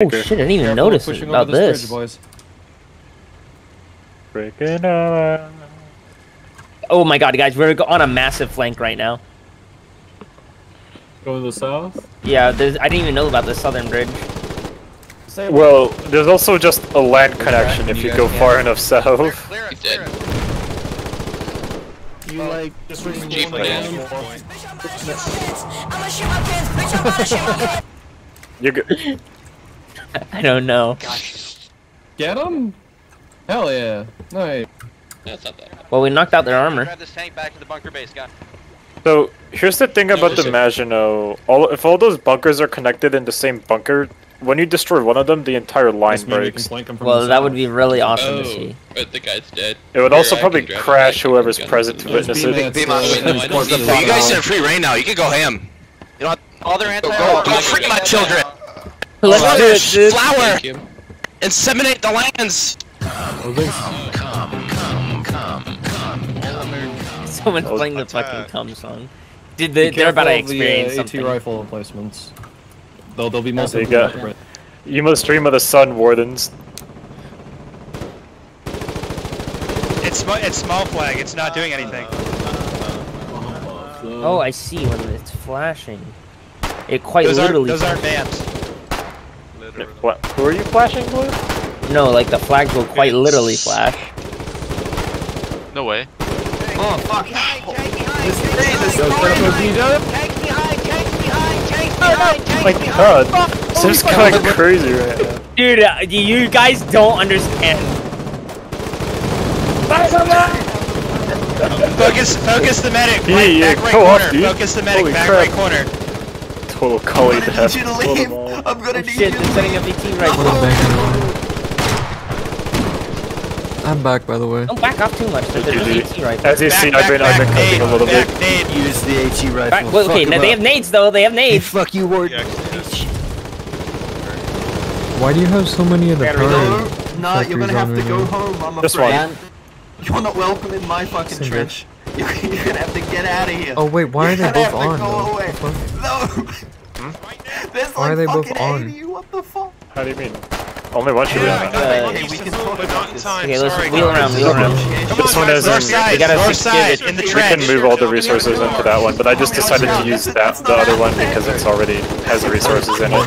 Oh shit, I didn't even Careful, notice pushing about this. this. Bridge, boys. Breaking up. Oh my god, guys, we're on a massive flank right now. Go to the south. Yeah, I didn't even know about the southern bridge. Well, there's also just a land connection if you you go far can- enough south. Clear it, clear dead. it. You like just Jeep again. You go- I don't know. Get him! Hell yeah! Nice. That's not that bad. Well, we knocked out their armor. Grab this tank back to the bunker base, guy. So here's the thing about the. Maginot. All if all those bunkers are connected in the same bunker, when you destroy one of them, the entire line Must mean we breaks. flank 'em from Well, that would be really oh, awesome Oh, to see. but the guy's dead. It would Here, also I probably can grab it crash whoever's present to witness it. it. Beam. Wait, no, I don't need Well, you guys it. are free reign now. You can go ham. You know what? All their anti go, go free my children. Let's do it, dude. flower, inseminate the lands. Someone's Oh, playing the fucking cum song. Did they, they're about to careful of the, uh, experience AT something. rifle emplacements. They'll, they'll be mostly. you got- You must dream of the sun, wardens. It's sm- it's small flag. It's not doing anything. Oh, I see when it's flashing. It quite Those aren't literally. those aren't vamps. What? Who are you flashing, blue? No, like the flags will quite literally flash. No way. Oh, fuck. Tank, tank behind, tank Yo, behind, crap, OG up. tank behind, tank behind, tank behind, Oh tank my god. This is going crazy right now. Dude, uh, you guys don't understand. Focus focus the medic. Yeah, Right, yeah, back right go off, corner. dude. Focus the medic. Holy back crap. right corner. Total Collie death. you to Kill them leave. I'm gonna Oh need shit, you they're to setting leave. up AT rifles. I'm back, by the way. Don't back off too much. They're GG. just AT rifles. As you Back, see, back, I've been, back, I've been cooking a little bit. back, nade. Use the AT rifle. Back- well, okay, now they have nades though. They have Hey, nades. fuck you, Ward. Why do you have so many of the There we No, you're gonna have to go home. I'm This afraid. one. You're not welcome in my fucking Same trench. You're, you're gonna have to get out of here. Oh wait, why are they You're both gonna on? to though? Go away. What the fuck? No. There's Why like are they both on? 80. What the fuck? How do you mean? Only one should be Yeah, on I that. know. Uh, Okay, we can talk about this. time. Okay, let's Sorry, wheel around, wheel around. This one is north in- side. We gotta north secure side in the We trench. can move all the resources into that one, but I just decided to use that the other one because it's already has the resources in it.